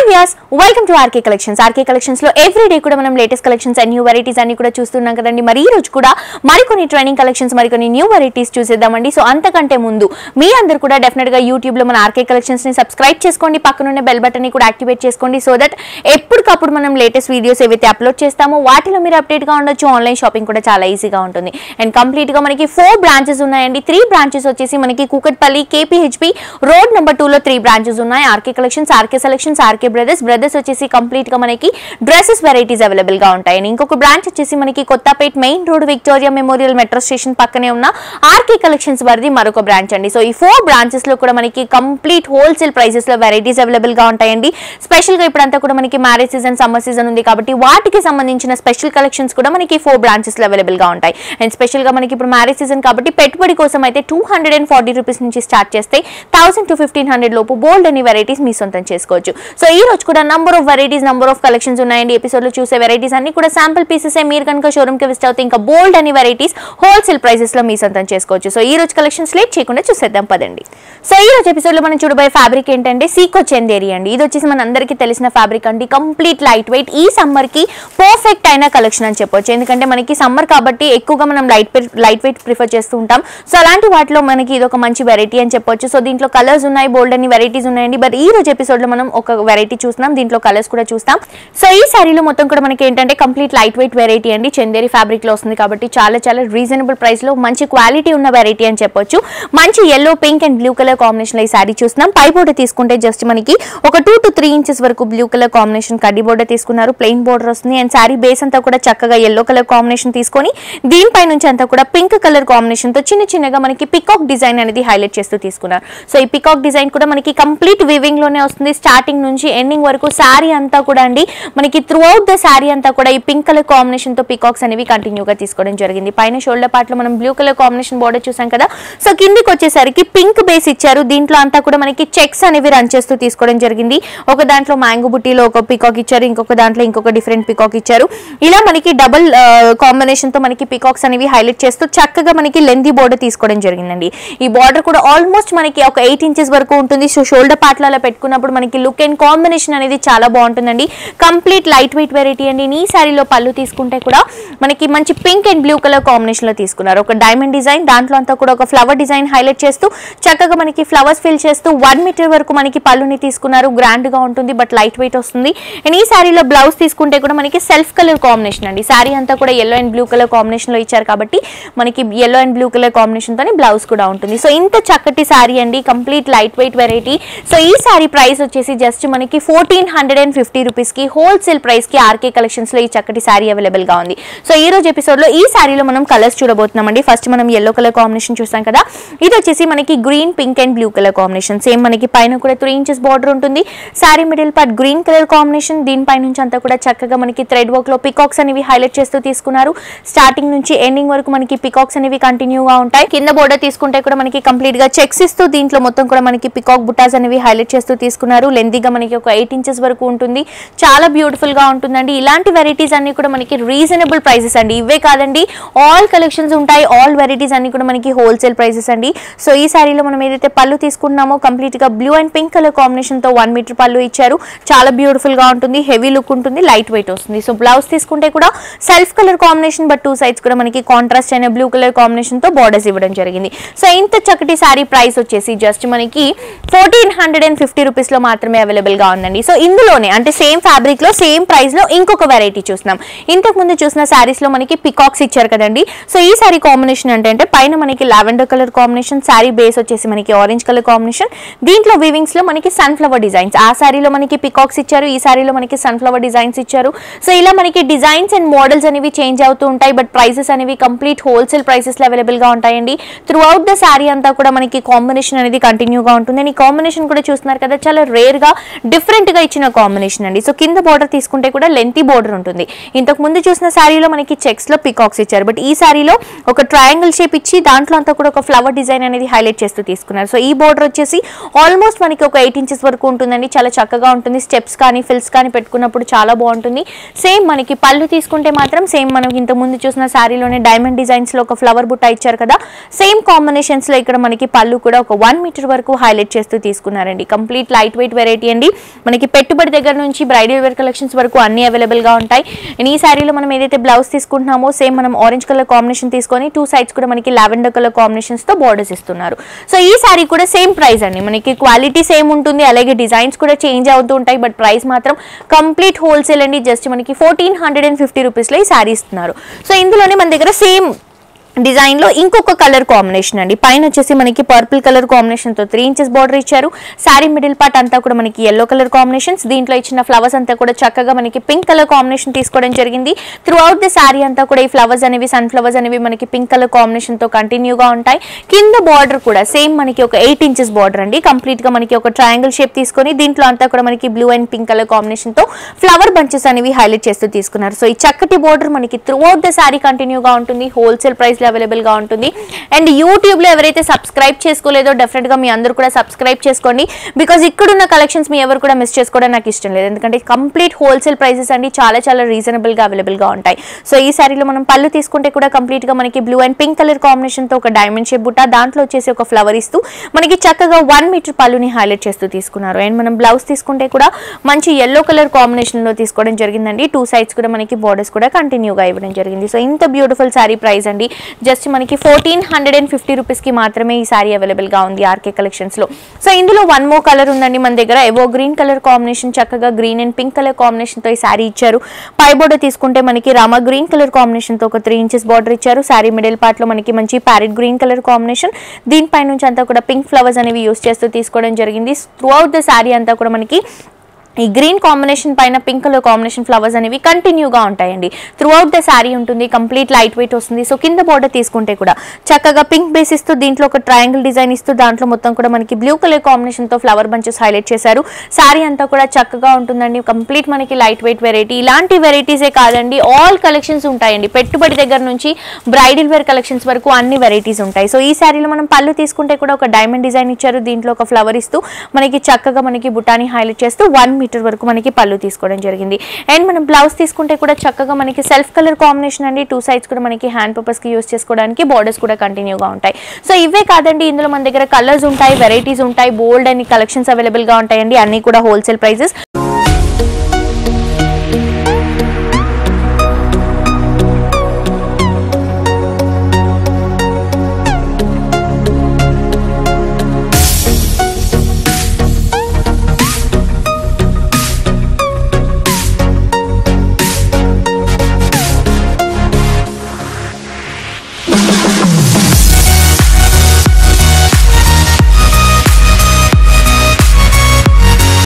Hi welcome to RK collections RK కలెక్షన్స్లో every day కూడా మనం latest collections and new varieties అన్ని కూడా చూస్తున్నాం కదండి. మరి ఈ రోజు కూడా మరికొన్ని ట్రైనింగ్ కలెక్షన్స్ మరికొన్ని న్యూ వెరైటీస్ చూసేద్దామండి. సో అంతకంటే ముందు మీ అందరు కూడా డెఫినెట్గా యూట్యూబ్లో మన ఆర్కే కలెక్షన్స్ని సబ్స్క్రైబ్ చేసుకోండి. పక్కనున్న బెల్ బటన్ని కూడా యాక్టివేట్ చేసుకోండి సో దట్ ఎప్పటికప్పుడు మనం లేటెస్ట్ వీడియోస్ ఏవైతే అప్లోడ్ చేస్తామో వాటిలో మీరు అప్డేట్గా ఉండొచ్చు. ఆన్లైన్ షాపింగ్ కూడా చాలా ఈజీగా ఉంటుంది. అండ్ కంప్లీట్గా మనకి ఫోర్ బ్రాంచెస్ ఉన్నాయండి. త్రీ బ్రాంచెస్ వచ్చేసి మనకి Kukatpally KPHB road number two లో త్రీ బ్రాంచెస్ ఉన్నాయి. RK collections RK selections RK brothers. Brothers వచ్చేసి కంప్లీట్గా మనకి డ్రెస్సెస్ వెరైటీస్ అవైలబుల్గా ఉంటాయి ఇంకొక బ్రాంచ్ వచ్చేసి మనకి Kothapet main road Victoria memorial metro station పక్కనే ఉన్న ఆర్కే కలెక్షన్స్ వారిది మరొక బ్రాంచ్ అండి. సో ఈ ఫోర్ బ్రాంచెస్లో కూడా మనకి కంప్లీట్ హోల్సేల్ ప్రైసెస్లో వెరైటీస్ అవైలబుల్గా ఉంటాయండి. స్పెషల్గా ఇప్పుడంతా కూడా మనకి మ్యారేజ్ సీజన్ సమ్మర్ సీజన్ ఉంది కాబట్టి వాటికి సంబంధించిన స్పెషల్ కలెక్షన్స్ కూడా మనకి ఫోర్ బ్రాంచెస్లో అవైలబుల్గా ఉంటాయి. అండ్ స్పెషల్గా మనకి ఇప్పుడు మ్యారేజ్ సీజన్ కాబట్టి పెట్టుబడి కోసం అయితే two hundred and forty rupees నుంచి స్టార్ట్ చేస్తే థౌసండ్ టు ఫిఫ్టీన్ హండ్రెడ్ లోపు బోల్డ్ అని వెరైటీస్ మీ సొంతం చేసుకోవచ్చు. సో ఈ ఈ రోజు కూడా number of varieties number of collections ఉన్నాయండి. ఎపిసోడ్లో చూసే వెరైటీస్ అన్ని కూడా శాంపుల్ పీసెస్ మీరు కనుక షోరూమ్కి విజిట్ అవుతే ఇంకా బోల్డ్ అని వెరైటీస్ హోల్సేల్ ప్రైసెస్లో మీ సొంతం చేసుకోవచ్చు. సో ఈ రోజు కలెక్షన్స్ లేట్ చేయకుండా చూసేద్దాం పదండి. సో ఈ రోజు ఎపిసోడ్లో మనం చూడబోయే ఫ్యాబ్రిక్ ఏంటంటే సీకో చందేరి అండి. ఇది వచ్చేసి మన అందరికీ తెలిసిన ఫ్యాబ్రిక్ అండి. కంప్లీట్ లైట్ వెయిట్ ఈ సమ్మర్కి పర్ఫెక్ట్ అయిన కలెక్షన్ అని చెప్పొచ్చు. ఎందుకంటే మనకి సమ్మర్ కాబట్టి ఎక్కువగా మనం లైట్ లైట్ వెయిట్ ప్రిఫర్ చేస్తూ ఉంటాం. సో అలాంటి వాటిలో మనకి ఇది ఒక మంచి వెరైటీ అని చెప్పొచ్చు. సో దీంట్లో కలర్స్ ఉన్నాయి బోల్డ్ అని వెరైటీస్ ఉన్నాయండి. బట్ ఈ రోజు ఎపిసోడ్లో మనం ఒక వెరైటీ చూస్తున్నాం దీంట్లో కలర్స్ కూడా చూస్తాం. సో ఈ శారీలో మొత్తం కూడా మనకి ఏంటంటే కంప్లీట్ లైట్ వెయిట్ వెరైటీ అండి. చందేరి ఫ్యాబ్రిక్లో వస్తుంది కాబట్టి చాలా చాలా రీజనబుల్ ప్రైస్లో మంచి క్వాలిటీ ఉన్న వెరైటీ అని చెప్పొచ్చు. మంచి yellow pink and blue colour కాంబినేషన్లో ఈ శారీ చూస్తున్నాం. పై బోర్డర్ తీసుకుంటే జస్ట్ మనకి ఒక టూ టు త్రీ ఇంచెస్ వరకు బ్లూ కలర్ కాంబినేషన్ కడ్డీ బోర్డర్ తీసుకున్నారు. ప్లెయిన్ బోర్డర్ వస్తుంది. అండ్ శారీ బేస్ అంతా కూడా చక్కగా ఎల్లో కలర్ కాంబినేషన్ తీసుకొని దీనిపై నుంచి అంతా కూడా పింక్ కలర్ కాంబినేషన్తో చిన్న చిన్నగా మనకి పికాక్ డిజైన్ అనేది హైలైట్ చేస్తూ తీసుకున్నారు. సో ఈ పికాక్ డిజైన్ కూడా మనకి కంప్లీట్ వివింగ్లోనే వస్తుంది. స్టార్టింగ్ నుంచి ఎండింగ్ వరకు శారీ అంతా కూడా అండి. మనకి త్రూ అవుట్ ద శారీ అంతా కూడా ఈ పింక్ కలర్ కాంబినేషన్తో పికాక్స్ అనేవి కంటిన్యూగా తీసుకోవడం జరిగింది. పైన షోల్డర్ పార్ట్లో మనం బ్లూ కలర్ కాంబినేషన్ బోర్డర్ చూసాం కదా. సో కిందికి వచ్చేసరికి పింక్ బేస్ ఇచ్చారు. దీంట్లో అంతా కూడా మనకి చెక్స్ అనేవి రన్ చేస్తూ తీసుకోవడం జరిగింది. ఒక దాంట్లో మ్యాంగో బుట్టీలో ఒక పికాక్ ఇచ్చారు. ఇంకొక దాంట్లో ఇంకొక డిఫరెంట్ పికాక్ ఇచ్చారు. ఇలా మనకి డబుల్ కాంబినేషన్తో మనకి పికాక్స్ అనేవి హైలైట్ చేస్తూ చక్కగా మనకి లెందీ బోర్డర్ తీసుకోవడం జరిగిందండి. ఈ బార్డర్ కూడా ఆల్మోస్ట్ మనకి ఒక ఎయిట్ ఇంచెస్ వరకు ఉంటుంది. సో షోల్డర్ పార్ట్లో అలా పెట్టుకున్నప్పుడు మనకి లుక్ అండ్ కాంబినేషన్ అనేది చాలా బాగుంటుందండి. కంప్లీట్ లైట్ వెయిట్ వెరైటీ అండి. ఈ శారీలో పళ్ళు తీసుకుంటే కూడా మనకి మంచి పింక్ అండ్ బ్లూ కలర్ కాంబినేషన్లో తీసుకున్నారు. ఒక డైమండ్ డిజైన్ దాంట్లో అంతా కూడా ఒక ఫ్లవర్ డిజైన్ హైలైట్ చేస్తూ చక్కగా మనకి ఫ్లవర్స్ ఫిల్ చేస్తూ వన్ మీటర్ వరకు మనకి పళ్ళుని తీసుకున్నారు. గ్రాండ్గా ఉంటుంది బట్ లైట్ వెయిట్ వస్తుంది. అండ్ ఈ శారీలో బ్లౌజ్ తీసుకుంటే కూడా మనకి సెల్ఫ్ కలర్ కాంబినేషన్ అండి. శారీ అంతా కూడా ఎల్లో అండ్ బ్లూ కలర్ కాంబినేషన్లో ఇచ్చారు కాబట్టి మనకి yellow and blue colour combination తోనే బ్లౌజ్ కూడా ఉంటుంది. సో ఇంత చక్కటి శారీ అండి. Complete light weight variety. So ఈ శారీ ప్రైస్ వచ్చేసి జస్ట్ మనకి ఫోర్టీన్ హండ్రెడ్ అండ్ ఫిఫ్టీ రూపీస్కి హోల్సేల్ ప్రైస్కి ఆర్కే కలెక్షన్స్లో ఈ చక్కటి శారీ అవైలబుల్గా ఉంది. సో ఈ రోజు ఎపిసోడ్లో ఈ శారీలో మనం కలర్స్ చూడబోతున్నామండి. ఫస్ట్ మనం ఎల్లో కలర్ కాంబినేషన్ చూసాం కదా. ఇది వచ్చేసి మనకి green pink and blue colour combination same మనకి పైన కూడా త్రీ ఇంచెస్ బార్డర్ ఉంటుంది. Sari middle part green colour combination దీనిపై నుంచి అంతా కూడా చక్కగా మనకి థ్రెడ్ వర్క్లో పికాక్స్ అనేవి హైలైట్ చేస్తూ తీసుకున్నారు. స్టార్టింగ్ నుంచి ఎండింగ్ వరకు మనకి పికాక్స్ అనేవి కంటిన్యూగా ఉంటాయి. కింద బోర్డర్ తీసుకుంటే కూడా మనకి కంప్లీట్గా చెక్స్ ఇస్తూ దీంట్లో మొత్తం కూడా మనకి పికాక్ బుటాస్ అనేవి హైలైట్ చేస్తూ తీసుకున్నారు. లెందీగా మనకి ఒక ఎయిట్ ఇంచెస్ వరకు ఉంటుంది. చాలా బ్యూటిఫుల్గా ఉంటుందండి. ఇలాంటి వెరైటీస్ అన్ని కూడా మనకి రీజనబుల్ ప్రైసెస్ అండి. ఇవే కాదండి ఆల్ కలెక్షన్స్ ఉంటాయి. ఆల్ వెరైటీస్ అన్ని కూడా మనకి హోల్సేల్ ప్రైసెస్ అండి. సో ఈ శారీలో మనం ఏదైతే పళ్ళు తీసుకున్నామో కంప్లీట్గా బ్లూ అండ్ పింక్ కలర్ కాంబినేషన్తో వన్ మీటర్ పళ్ళు ఇచ్చారు. చాలా బ్యూటిఫుల్గా ఉంటుంది. హెవీ లుక్ ఉంటుంది. లైట్ వెయిట్ వస్తుంది. సో బ్లౌజ్ తీసుకుంటే కూడా self colour combination but two sides కూడా మనకి కాంట్రాస్ట్ అయిన బ్లూ కలర్ కాంబినేషన్తో బార్డర్స్ ఇవ్వడం జరిగింది. సో ఇంత చక్కటి శారీ ప్రైస్ వచ్చేసి జస్ట్ మనకి ఫోర్టీన్ హండ్రెడ్ అండ్ ఫిఫ్టీ రూపీస్లో మాత్రమే అవైలబుల్గా ఉందండి. సో ఇందులోనే అంటే సేమ్ ఫ్యాబ్రిక్లో సేమ్ ప్రైస్లో ఇంకొక వెరైటీ చూస్తున్నాం. ఇంతకు ముందు చూసిన శారీస్లో మనకి పికాక్స్ ఇచ్చారు కదండి. సో ఈ శారీ కాంబినేషన్ అంటే పైన మనకి lavender colour combination sari base వచ్చేసి మనకి ఆరెంజ్ కలర్ కాంబినేషన్ దీంట్లో వివింగ్స్లో మనకి సన్ఫ్లవర్ డిజైన్స్ ఆ శారీలో మనకి పికాక్స్ ఇచ్చారు ఈ శారీలో మనకి సన్ఫ్లవర్ డిజైన్స్ ఇచ్చారు. సో ఇలా మనకి డిజైన్స్ అండ్ మోడల్స్ అనేవి చేంజ్ అవుతూ ఉంటాయి బట్ ప్రైసెస్ అనేవి కంప్లీట్ హోల్సేల్ ప్రైసెస్ అవైలబుల్గా అవైలబుల్గా ఉంటాయండి. త్రూ అవుట్ ద శారీ అంతా కూడా మనకి కాంబినేషన్ అనేది కంటిన్యూగా ఉంటుంది. అండ్ ఈ కాంబినేషన్ కూడా చూస్తున్నారు కదా చాలా రేర్ డిఫరెంట్గా డిఫరెంట్గా ఇచ్చిన కాంబినేషన్ అండి. సో కింద బోర్డర్ తీసుకుంటే కూడా లెంతీ బోర్డర్ ఉంటుంది. ఇంతకు ముందు చూసిన శారీలో మనకి చెక్స్లో పికాక్స్ ఇచ్చారు. బట్ ఈ శారీలో ఒక ట్రయాంగిల్ షేప్ ఇచ్చి దాంట్లో అంతా కూడా ఒక ఫ్లవర్ డిజైన్ అనేది హైలైట్ చేస్తూ తీసుకున్నారు. సో ఈ బోర్డర్ వచ్చేసి ఆల్మోస్ట్ మనకి ఒక ఎయిట్ ఇంచెస్ వరకు ఉంటుందండి. చాలా చక్కగా ఉంటుంది. స్టెప్స్ కానీ ఫిల్స్ కానీ పెట్టుకున్నప్పుడు చాలా బాగుంటుంది. సేమ్ మనకి పళ్ళు తీసుకుంటే మాత్రం సేమ్ మనం ఇంత ముందు చూసిన శారీలోనే డైమండ్ డిజైన్స్లో ఒక ఫ్లవర్ బుట్ట ఇచ్చారు కదా. సేమ్ కాంబినేషన్స్లో ఇక్కడ మనకి పళ్ళు కూడా ఒక వన్ మీటర్ వరకు హైలైట్ చేస్తూ తీసుకున్నారండి. కంప్లీట్ లైట్ వెయిట్ వెరైటీ అండి. మనకి పెట్టుబడి దగ్గర నుంచి బ్రైడల్ వేర్ కలెక్షన్స్ వరకు అన్ని అవైలబుల్గా ఉంటాయి. అండ్ ఈ శారీలో మనం ఏదైతే బ్లౌజ్ తీసుకుంటున్నామో సేమ్ మనం ఆరెంజ్ కలర్ కాంబినేషన్ తీసుకొని టూ సైడ్స్ కూడా మనకి లావెండర్ కలర్ కాంబినేషన్స్తో తో ఇస్తున్నారు. సో ఈ శారీ కూడా సేమ్ ప్రైస్ అండి. మనకి క్వాలిటీ సేమ్ ఉంటుంది అలాగే డిజైన్స్ కూడా చేంజ్ అవుతూ ఉంటాయి బట్ ప్రైస్ మాత్రం కంప్లీట్ హోల్సేల్ అండి. జస్ట్ మనకి ఫోర్టీన్ హండ్రెడ్ అండ్ ఫిఫ్టీ రూపీస్లో ఈ శారీ ఇస్తున్నారు. సో ఇందులోనే మన దగ్గర సేమ్ డిజైన్లో ఇంకొక కలర్ కాంబినేషన్ అండి. పైన వచ్చేసి మనకి పర్పుల్ కలర్ కాంబినేషన్తో త్రీ ఇంచెస్ బార్డర్ ఇచ్చారు. శారీ మిడిల్ పార్ట్ అంతా కూడా మనకి ఎల్లో కలర్ కాంబినేషన్స్. దీంట్లో ఇచ్చిన ఫ్లవర్స్ అంతా కూడా చక్కగా మనకి పింక్ కలర్ కాంబినేషన్ తీసుకోవడం జరిగింది. త్రూ అవుట్ ద శారీ అంతా కూడా ఈ ఫ్లవర్స్ అనేవి సన్ ఫ్లవర్స్ అనేవి మనకి పింక్ కలర్ కాంబినేషన్తో కంటిన్యూగా ఉంటాయి. కింద బార్డర్ కూడా సేమ్ మనకి ఒక ఎయిట్ ఇంచెస్ బార్డర్ అండి. కంప్లీట్గా మనకి ఒక ట్రయాంగిల్ షేప్ తీసుకొని దీంట్లో అంతా కూడా మనకి బ్లూ అండ్ పింక్ కలర్ కాంబినేషన్తో ఫ్లవర్ బంచెస్ అనేవి హైలైట్ చేస్తూ తీసుకున్నారు. సో ఈ చక్కటి బార్డర్ మనకి త్రూ అవుట్ ద శారీ కంటిన్యూగా ఉంటుంది. హోల్సేల్ ప్రైస్ లో అవైలబుల్గా ఉంటుంది. అండ్ యూట్యూబ్లో ఎవరైతే సబ్స్క్రైబ్ చేసుకోలేదో డెఫినెట్గా మీ అందరూ కూడా సబ్స్క్రైబ్ చేసుకోండి. బికాజ్ ఇక్కడున్న కలెక్షన్స్ మీ ఎవరు కూడా మిస్ చేసుకోవడం నాకు ఇష్టం లేదు. ఎందుకంటే కంప్లీట్ హోల్సేల్ ప్రైసెస్ అండి చాలా చాలా రీజనబుల్గా అవైలబుల్గా ఉంటాయి. సో ఈ శారీలో మనం పళ్ళు తీసుకుంటే కూడా కంప్లీట్గా మనకి బ్లూ అండ్ పింక్ కలర్ కాంబినేషన్తో ఒక డైమండ్ షేప్ బుట్ట దాంట్లో వచ్చేసి ఒక ఫ్లవర్ ఇస్తూ మనకి చక్కగా వన్ మీటర్ పళ్ళుని హైలైట్ చేస్తూ తీసుకున్నారు. అండ్ మనం బ్లౌజ్ తీసుకుంటే కూడా మంచి ఎల్లో కలర్ కాంబినేషన్లో తీసుకోవడం జరిగిందండి. టూ సైడ్స్ కూడా మనకి బోర్డర్స్ కూడా కంటిన్యూగా ఇవ్వడం జరిగింది. సో ఇంత బ్యూటిఫుల్ శారీ ప్రైస్ అండి. జస్ట్ మనకి ఫోర్టీన్ హండ్రెడ్ అండ్ ఫిఫ్టీ రూపీస్కి మాత్రమే ఈ శారీ అవైలబుల్గా ఉంది ఆర్కే కలెక్షన్స్లో సో ఇందులో వన్ మో కలర్ ఉందండి మన దగ్గర. ఎవో గ్రీన్ కలర్ కాంబినేషన్ చక్కగా గ్రీన్ అండ్ పింక్ కలర్ కాంబినేషన్తో ఈ శారీ ఇచ్చారు. పై బోర్డర్ తీసుకుంటే మనకి రామ గ్రీన్ కలర్ కాంబినేషన్తో ఒక త్రీ ఇంచెస్ బార్డర్ ఇచ్చారు. శారీ మిడిల్ పార్ట్లో మనకి మంచి ప్యారెట్ గ్రీన్ కలర్ కాంబినేషన్ దీనిపై నుంచి అంతా కూడా పింక్ ఫ్లవర్స్ అనేవి యూస్ చేస్తూ తీసుకోవడం జరిగింది. త్రూ అవుట్ ద శారీ అంతా కూడా మనకి ఈ గ్రీన్ కాంబినేషన్ పైన పింక్ కలర్ కాంబినేషన్ ఫ్లవర్స్ అనేవి కంటిన్యూగా ఉంటాయండి. త్రూ అవుట్ ద శారీ ఉంటుంది కంప్లీట్ లైట్ వెయిట్ వస్తుంది. సో కింద బోర్డర్ తీసుకుంటే కూడా చక్కగా పింక్ బేస్ ఇస్తూ దీంట్లో ఒక ట్రయాంగిల్ డిజైన్ ఇస్తూ దాంట్లో మొత్తం కూడా మనకి బ్లూ కలర్ కాంబినేషన్తో ఫ్లవర్ బంచెస్ హైలైట్ చేశారు. శారీ అంతా కూడా చక్కగా ఉంటుందండి. కంప్లీట్ మనకి లైట్ వెయిట్ వెరైటీ. ఇలాంటి వెరైటీసే కాదండి. ఆల్ కలెక్షన్స్ ఉంటాయండి. పెట్టుబడి దగ్గర నుంచి బ్రైడల్ వేర్ కలెక్షన్స్ వరకు అన్ని వెరైటీస్ ఉంటాయి. సో ఈ శారీలో మనం పళ్ళు తీసుకుంటే కూడా ఒక డైమండ్ డిజైన్ ఇచ్చారు. దీంట్లో ఒక ఫ్లవర్ ఇస్తూ మనకి చక్కగా మనకి బుటాని హైలైట్ చేస్తూ వన్ మీటర్ వరకు మనకి పళ్ళు తీసుకోవడం జరిగింది. అండ్ మనం బ్లౌజ్ తీసుకుంటే కూడా చక్కగా మనకి సెల్ఫ్ కలర్ కాంబినేషన్ అండి. టూ సైడ్స్ కూడా మనకి హ్యాండ్ పర్పస్కి యూస్ చేసుకోవడానికి బార్డర్స్ కూడా కంటిన్యూగా ఉంటాయి. సో ఇవే కాదండి. ఇందులో మన దగ్గర కలర్స్ ఉంటాయి వెరైటీస్ ఉంటాయి బోల్డ్ అని కలెక్షన్స్ అవైలబుల్గా ఉంటాయండి. అన్ని కూడా హోల్సేల్ ప్రైజెస్